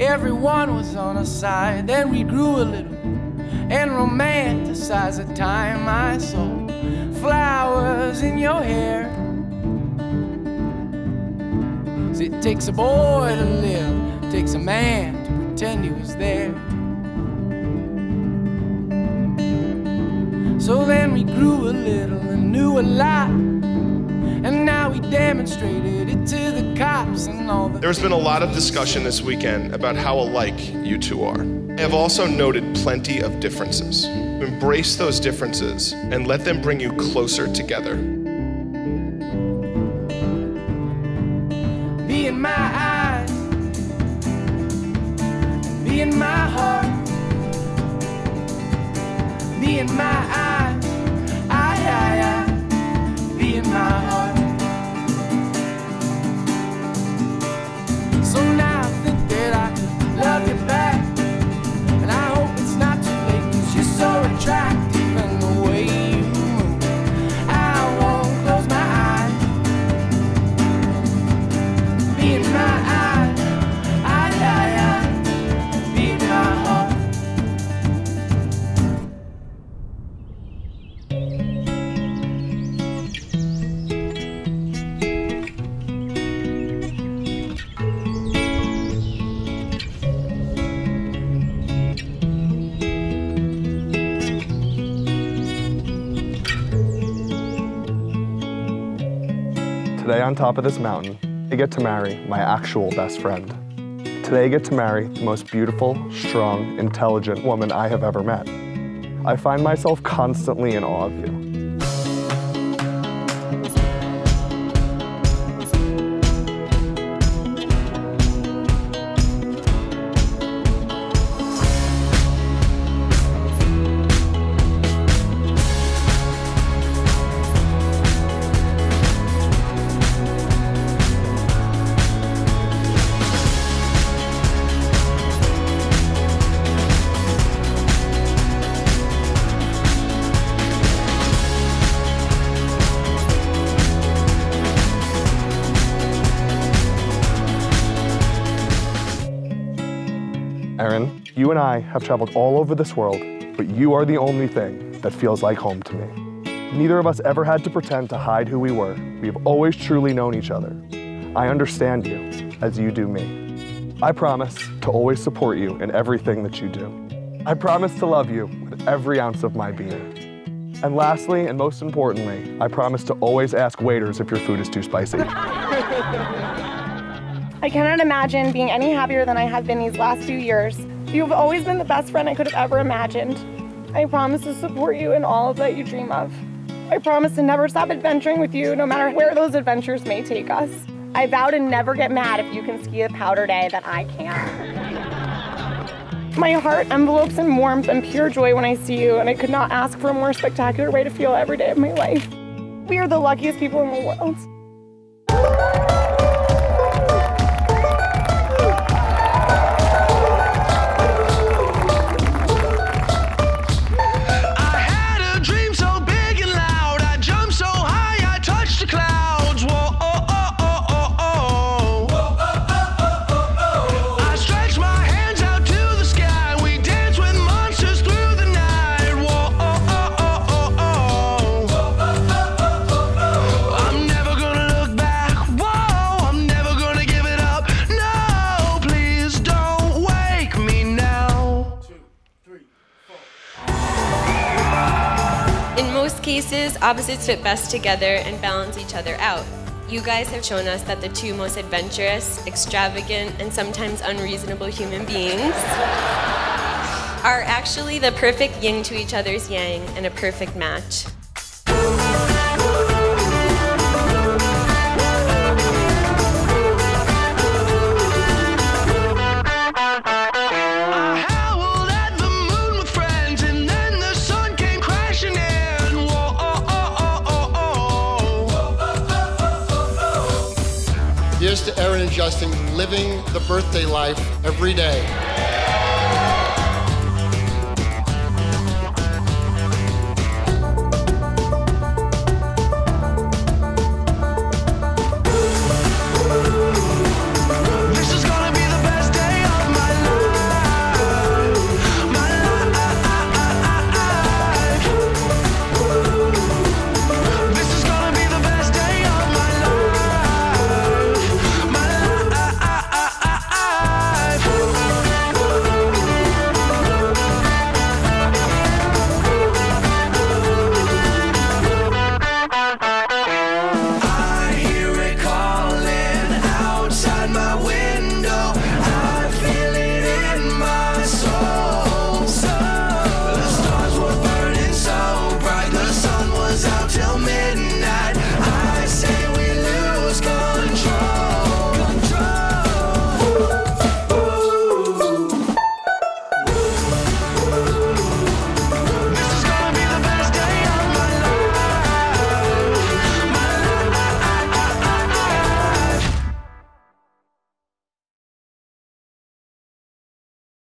everyone was on our side. Then we grew a little and romanticized the time I saw flowers in your hair. See, it takes a boy to live, takes a man to pretend he was there. So then we grew a little and knew a lot. And now we demonstrated it to the cops and all the. There's been a lot of discussion this weekend about how alike you two are. I have also noted plenty of differences. Embrace those differences and let them bring you closer together. Be in my eyes, be in my heart, be in my eyes, Today, on top of this mountain, I get to marry my actual best friend. Today, I get to marry the most beautiful, strong, intelligent woman I have ever met. I find myself constantly in awe of you. Erin, you and I have traveled all over this world, but you are the only thing that feels like home to me. Neither of us ever had to pretend to hide who we were. We have always truly known each other. I understand you as you do me. I promise to always support you in everything that you do. I promise to love you with every ounce of my being. And lastly, and most importantly, I promise to always ask waiters if your food is too spicy. I cannot imagine being any happier than I have been these last few years. You've always been the best friend I could have ever imagined. I promise to support you in all that you dream of. I promise to never stop adventuring with you, no matter where those adventures may take us. I vow to never get mad if you can ski a powder day that I can't. My heart envelopes in warmth and pure joy when I see you, and I could not ask for a more spectacular way to feel every day of my life. We are the luckiest people in the world. Most cases, opposites fit best together and balance each other out. You guys have shown us that the two most adventurous, extravagant, and sometimes unreasonable human beings are actually the perfect yin to each other's yang and a perfect match. Justin living the birthday life every day.